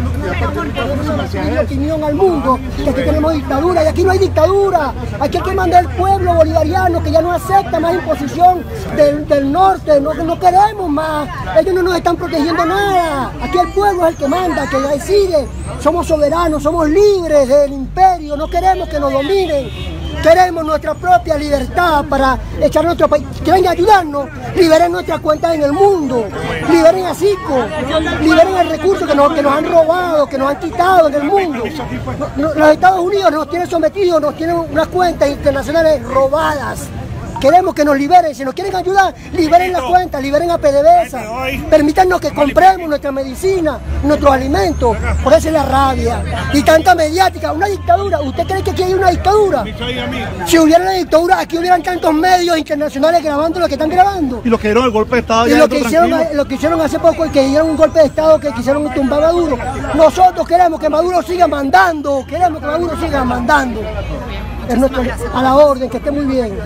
mi opinión al mundo que aquí tenemos dictadura y aquí no hay dictadura. Aquí hay que mandar al pueblo bolivariano que ya no acepta más imposición del, norte, no, no queremos más. Ellos no nos están protegiendo nada. Aquí el pueblo es el que manda, que decide. Somos soberanos, somos libres del imperio, no queremos que nos dominen. Queremos nuestra propia libertad para echar nuestro país. Que vengan a ayudarnos, liberen nuestras cuentas en el mundo, liberen a liberen el recurso que nos, que nos han robado, que nos han quitado en el mundo. Los Estados Unidos nos tienen sometidos, nos tienen unas cuentas internacionales robadas. Queremos que nos liberen, si nos quieren ayudar, liberen la cuenta, liberen a PDVSA, permítanos que compremos nuestra medicina, nuestros alimentos, por eso es la rabia. Y tanta mediática, una dictadura, ¿usted cree que aquí hay una dictadura? Si hubiera una dictadura, aquí hubieran tantos medios internacionales grabando lo que están grabando. Y lo que dieron el golpe de Estado. Y lo que, hicieron, lo que hicieron hace poco, que dieron un golpe de Estado, que quisieron tumbar a Maduro. Nosotros queremos que Maduro siga mandando, queremos que Maduro siga mandando. Es nuestro, a la orden, que esté muy bien.